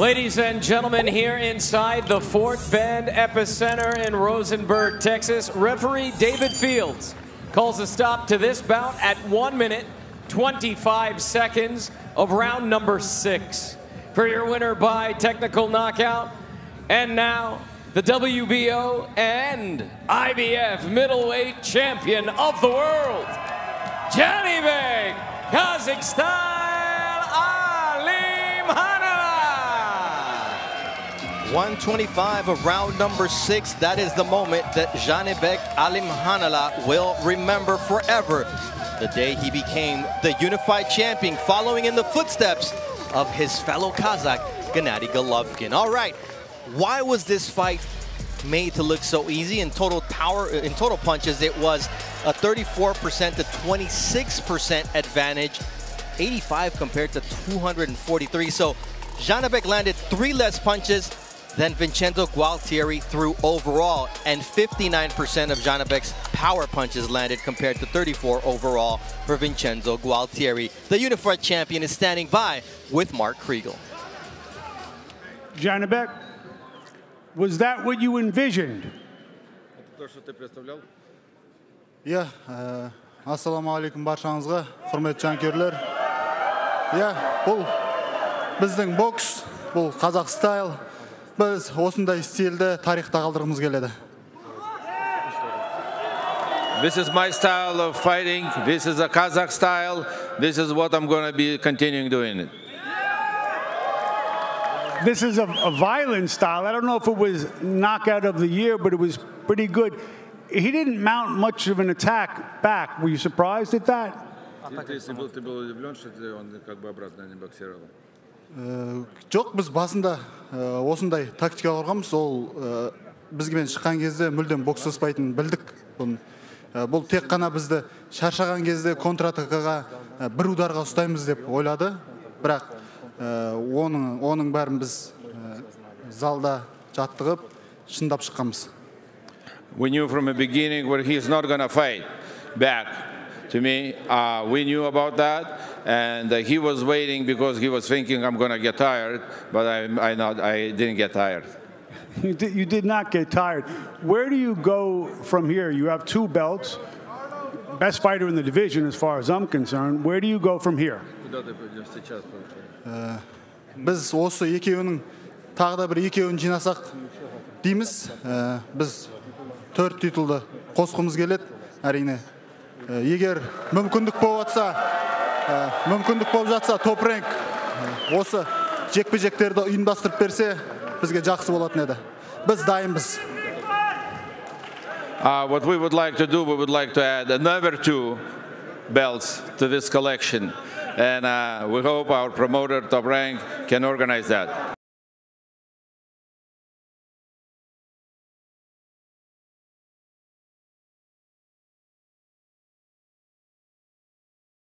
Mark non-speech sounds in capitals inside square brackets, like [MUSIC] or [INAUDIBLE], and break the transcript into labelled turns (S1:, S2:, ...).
S1: Ladies and gentlemen, here inside the Fort Bend Epicenter in Rosenberg, Texas, referee David Fields calls a stop to this bout at 1 minute 25 seconds of round number six. For your winner by technical knockout, and now the WBO and IBF middleweight champion of the world, Janibek, Kazakhstan,
S2: 125 of round number six. That is the moment that Janibek Alimkhanuly will remember forever. The day he became the unified champion, following in the footsteps of his fellow Kazakh, Gennady Golovkin. All right, why was this fight made to look so easy? In total power, in total punches, it was a 34% to 26% advantage, 85 compared to 243. So Janibek landed three less punches than Vincenzo Gualtieri threw overall, and 59% of Janibek's power punches landed compared to 34 overall for Vincenzo Gualtieri. The Unified Champion is standing by with Mark Kriegel.
S3: Janabek, was that what you envisioned?
S4: Yeah,
S5: uh, assalamu alaikum баршаңызға, құрметті жанкүйерлер. Yeah, бұл біздің box. бұл Kazakh style біз осындай стильді тарихта қалдырғымыз келеді
S4: This is my style of fighting. This is a Kazakh style. This is what I'm going to be continuing doing it.
S3: This is a, a violent style. I don't know if it was knockout of the year, but it was pretty good. He didn't mount much of an attack back. Were you surprised at that?
S4: Ты, ты, если был, ты был удивлен, что ты- он как бы обратно не боксировал?
S5: Ә, жоқ біз басында ә, осындай тактика құрғанбыз. Ол ә, бізбен шыққан кезде мүлдем бокстаспайтынын білдік. Бұл тек қана бізді шаршаған кезде контратакаға бір ударға ұстаймыз деп ойлады. Бірақ оның оның бәрін біз залда жаттығып шындап шыққанбыз.
S4: We knew from the beginning where not to fight back. to me. Uh, we knew about that, and uh, he was waiting because he was thinking I'm going to get tired, but I, I, not, I didn't get tired. [LAUGHS]
S3: You did, you did not get tired. Where do you go from here? You have two belts, best fighter in the division as far as I'm concerned. Where do you go from here?
S4: Куда ты пойдешь сейчас?
S5: біз осы екеуінің тағы да бір екеуін жинасақ дейміз Ә, біз төрт титулды қосқымыз келеді әрине Ә, Егер мүмкіндік болып жатса ә, мүмкіндік болып жатса топ рэнк ә, осы жекпе жектерді ұйымдастырып берсе бізге жақсы болатын еді біз дайынбыз
S4: Uh, what we would like to do, we would like to add another two belts to this collection. And uh, we hope our promoter, Top Rank, can organize that.